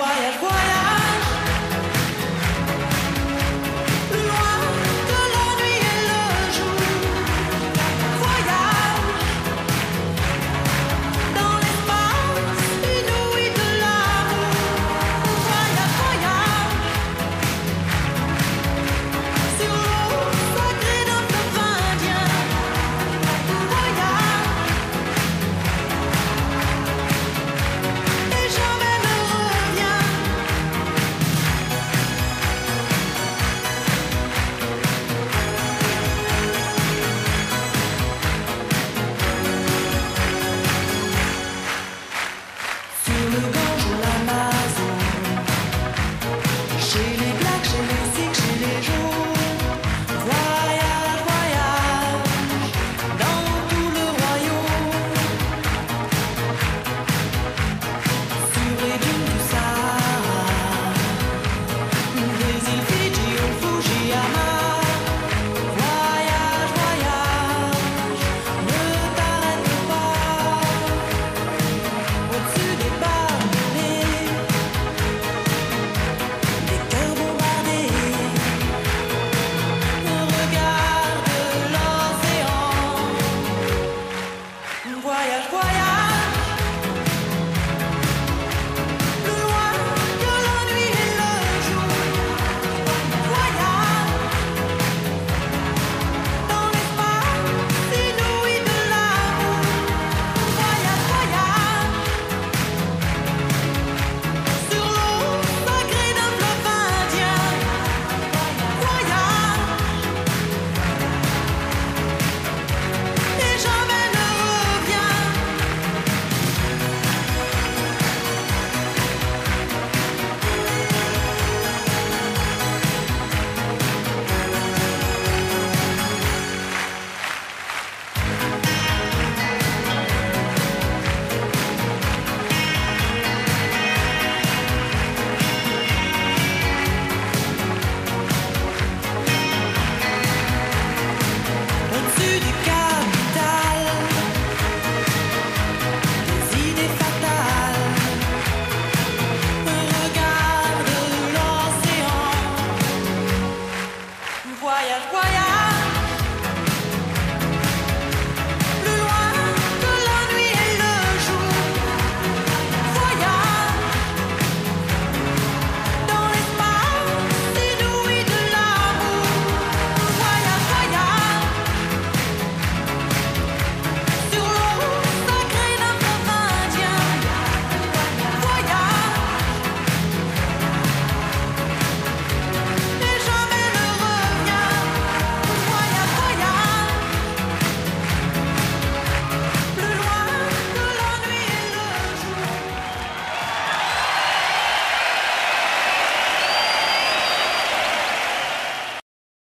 quiet.